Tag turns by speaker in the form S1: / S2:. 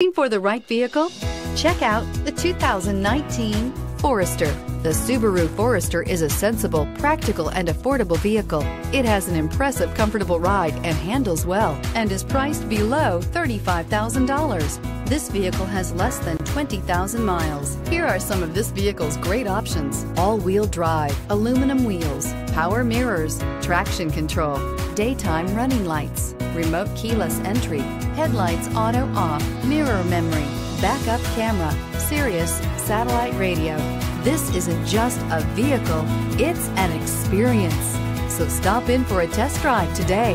S1: Looking for the right vehicle? Check out the 2019 Forester. The Subaru Forester is a sensible, practical, and affordable vehicle. It has an impressive, comfortable ride and handles well and is priced below $35,000. This vehicle has less than 20,000 miles. Here are some of this vehicle's great options. All-wheel drive, aluminum wheels, power mirrors, traction control, daytime running lights, remote keyless entry, headlights auto off, mirror memory, backup camera, Sirius satellite radio. This isn't just a vehicle, it's an experience. So stop in for a test drive today.